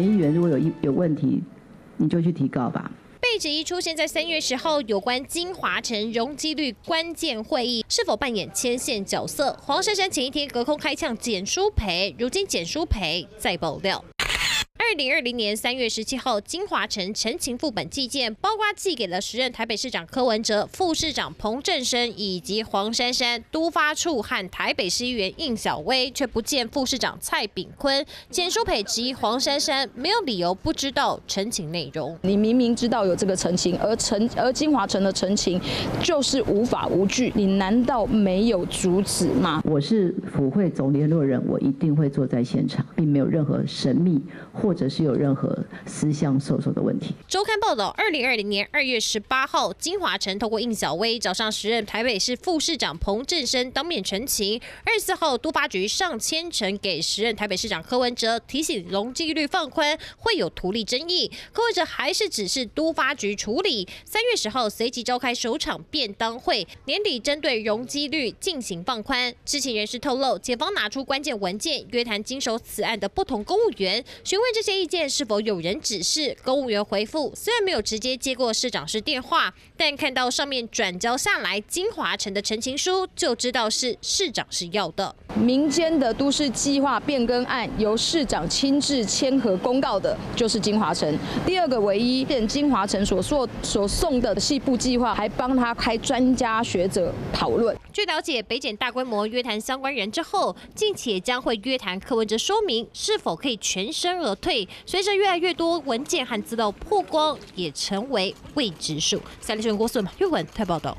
议员如果有一有问题，你就去提告吧。被指一出现在三月十号有关金华城容积率关键会议，是否扮演牵线角色？黄珊珊前一天隔空开枪简书培，如今简书培再爆料。二零二零年三月十七号，金华城陈情副本寄件，包括寄给了时任台北市长柯文哲、副市长彭振生以及黄珊珊、都发处和台北市议员应小薇，却不见副市长蔡炳坤。简书培质疑黄珊珊没有理由不知道陈情内容。你明明知道有这个陈情，而陈而金华城的陈情就是无法无据，你难道没有阻止吗？我是府会总联络人，我一定会坐在现场，并没有任何神秘或。者是有任何私相授受的问题。周刊报道，二零二零年二月十八号，金华城透过应小薇找上时任台北市副市长彭振生当面陈情。二十四号，都发局上千呈给时任台北市长柯文哲，提醒容积率放宽会有图利争议。柯文哲还是指示都发局处理。三月十号，随即召开首场便当会，年底针对容积率进行放宽。知情人士透露，检方拿出关键文件，约谈经手此案的不同公务员，询问这些。意见是否有人指示？公务员回复，虽然没有直接接过市长室电话，但看到上面转交下来金华城的陈情书，就知道是市长是要的。民间的都市计划变更案由市长亲自签合公告的，就是金华城。第二个唯一见金华城所说所送的细部计划，还帮他开专家学者讨论。据了解，北检大规模约谈相关人之后，近期也将会约谈柯文哲，说明是否可以全身而退。随着越来越多文件和资料曝光，也成为未知数。三立新闻郭素嘛，玉文台报道。